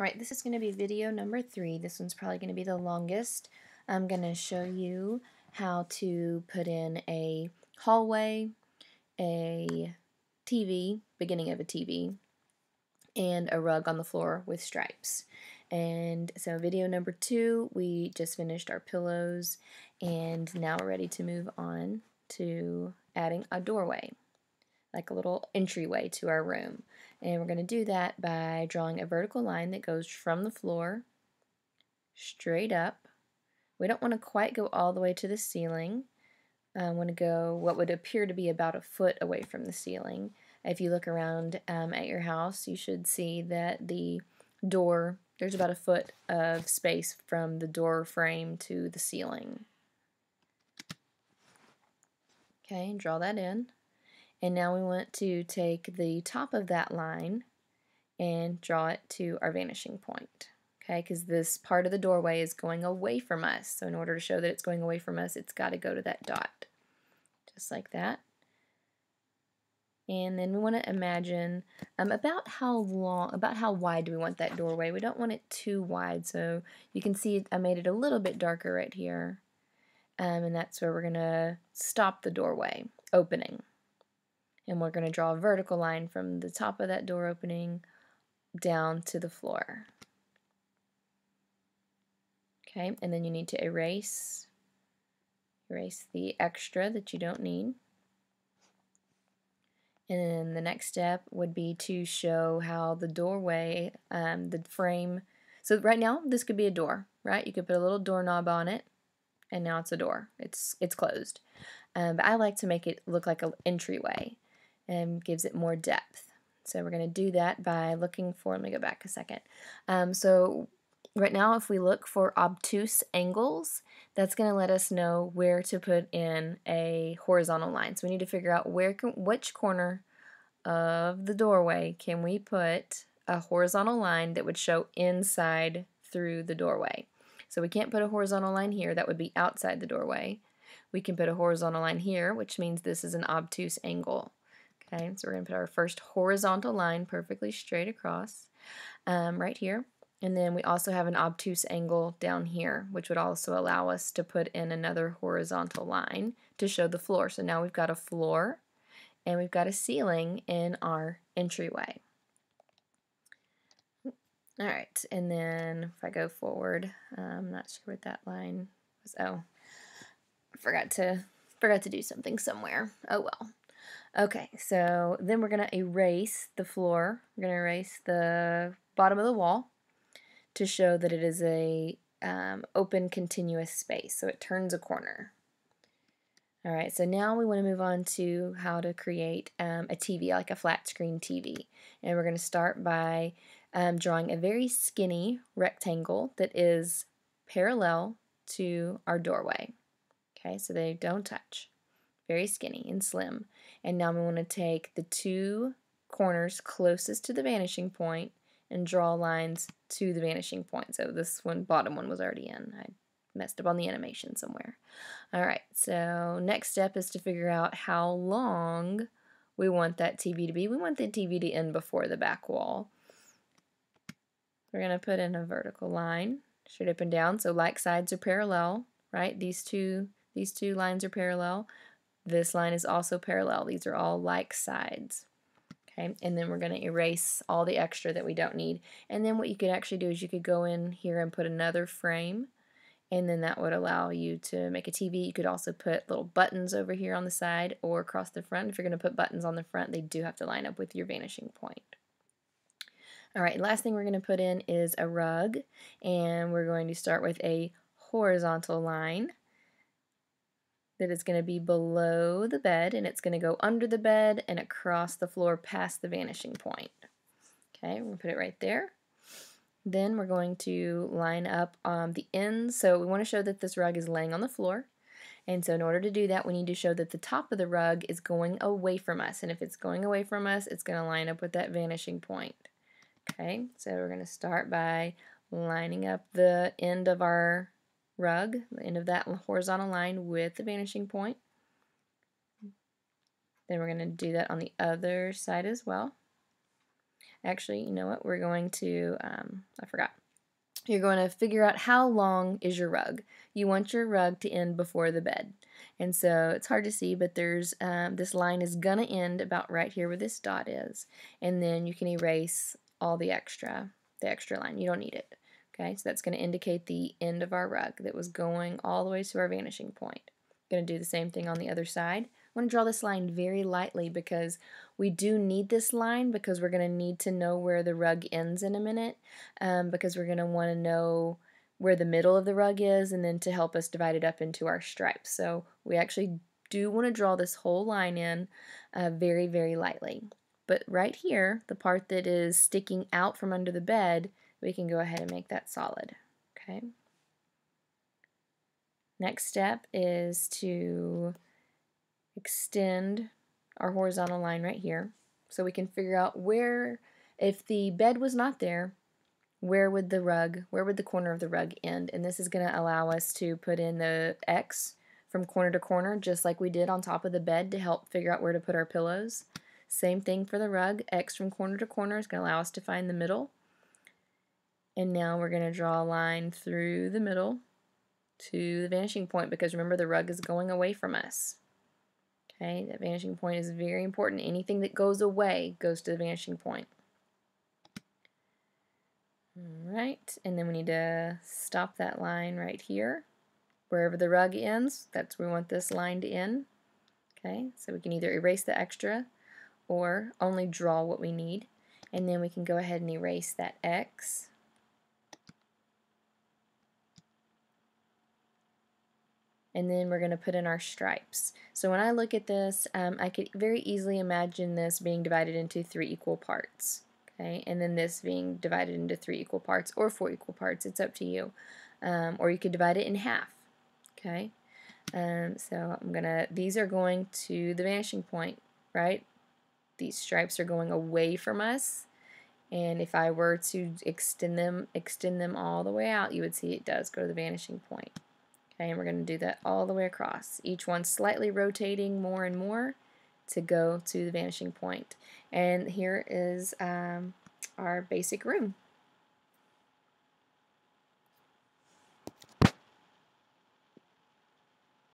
Alright, this is going to be video number three. This one's probably going to be the longest. I'm going to show you how to put in a hallway, a TV, beginning of a TV, and a rug on the floor with stripes. And so video number two, we just finished our pillows and now we're ready to move on to adding a doorway like a little entryway to our room. And we're going to do that by drawing a vertical line that goes from the floor straight up. We don't want to quite go all the way to the ceiling. I want to go what would appear to be about a foot away from the ceiling. If you look around um, at your house, you should see that the door, there's about a foot of space from the door frame to the ceiling. Okay, draw that in. And now we want to take the top of that line and draw it to our vanishing point. Okay, because this part of the doorway is going away from us. So in order to show that it's going away from us, it's got to go to that dot. Just like that. And then we want to imagine um, about how long, about how wide do we want that doorway. We don't want it too wide, so you can see I made it a little bit darker right here. Um, and that's where we're going to stop the doorway opening and we're going to draw a vertical line from the top of that door opening down to the floor. Okay, and then you need to erase erase the extra that you don't need. And then the next step would be to show how the doorway, um, the frame, so right now this could be a door, right? You could put a little doorknob on it and now it's a door. It's, it's closed. Um, but I like to make it look like an entryway and gives it more depth. So we're going to do that by looking for, let me go back a second. Um, so right now if we look for obtuse angles, that's going to let us know where to put in a horizontal line. So we need to figure out where can, which corner of the doorway can we put a horizontal line that would show inside through the doorway. So we can't put a horizontal line here, that would be outside the doorway. We can put a horizontal line here, which means this is an obtuse angle. Okay, so we're going to put our first horizontal line perfectly straight across um, right here. And then we also have an obtuse angle down here, which would also allow us to put in another horizontal line to show the floor. So now we've got a floor and we've got a ceiling in our entryway. All right, and then if I go forward, I'm not sure what that line was. Oh, forgot to forgot to do something somewhere. Oh well. Okay, so then we're going to erase the floor. We're going to erase the bottom of the wall to show that it is a um, open continuous space, so it turns a corner. Alright, so now we want to move on to how to create um, a TV, like a flat screen TV. And we're going to start by um, drawing a very skinny rectangle that is parallel to our doorway. Okay, so they don't touch very skinny and slim. And now we want to take the two corners closest to the vanishing point and draw lines to the vanishing point. So this one, bottom one was already in. I messed up on the animation somewhere. Alright, so next step is to figure out how long we want that TV to be. We want the TV to end before the back wall. We're going to put in a vertical line straight up and down. So like sides are parallel, right? These two, these two lines are parallel. This line is also parallel. These are all like sides. Okay, and then we're going to erase all the extra that we don't need. And then what you could actually do is you could go in here and put another frame and then that would allow you to make a TV. You could also put little buttons over here on the side or across the front. If you're going to put buttons on the front, they do have to line up with your vanishing point. All right, last thing we're going to put in is a rug, and we're going to start with a horizontal line that is going to be below the bed and it's going to go under the bed and across the floor past the vanishing point. Okay, we're going to put it right there. Then we're going to line up um, the ends. So we want to show that this rug is laying on the floor. And so in order to do that, we need to show that the top of the rug is going away from us. And if it's going away from us, it's going to line up with that vanishing point. Okay, so we're going to start by lining up the end of our rug, the end of that horizontal line with the vanishing point. Then we're going to do that on the other side as well. Actually, you know what? We're going to, um, I forgot. You're going to figure out how long is your rug. You want your rug to end before the bed. And so it's hard to see, but there's um, this line is going to end about right here where this dot is. And then you can erase all the extra, the extra line. You don't need it. Okay, so that's going to indicate the end of our rug that was going all the way to our vanishing point. Going to do the same thing on the other side. I want to draw this line very lightly because we do need this line because we're going to need to know where the rug ends in a minute um, because we're going to want to know where the middle of the rug is and then to help us divide it up into our stripes. So we actually do want to draw this whole line in uh, very, very lightly. But right here, the part that is sticking out from under the bed, we can go ahead and make that solid. Okay. Next step is to extend our horizontal line right here so we can figure out where, if the bed was not there, where would the rug, where would the corner of the rug end? And this is going to allow us to put in the X from corner to corner just like we did on top of the bed to help figure out where to put our pillows. Same thing for the rug, X from corner to corner is going to allow us to find the middle. And now we're going to draw a line through the middle to the vanishing point because remember the rug is going away from us. Okay, that vanishing point is very important. Anything that goes away goes to the vanishing point. Alright, and then we need to stop that line right here. Wherever the rug ends, that's where we want this line to end. Okay, so we can either erase the extra or only draw what we need. And then we can go ahead and erase that X. and then we're going to put in our stripes. So when I look at this, um, I could very easily imagine this being divided into three equal parts. Okay, and then this being divided into three equal parts or four equal parts. It's up to you. Um, or you could divide it in half. Okay, um, so I'm gonna. These are going to the vanishing point, right? These stripes are going away from us. And if I were to extend them, extend them all the way out, you would see it does go to the vanishing point. And we're going to do that all the way across. Each one slightly rotating more and more to go to the vanishing point. And here is um, our basic room.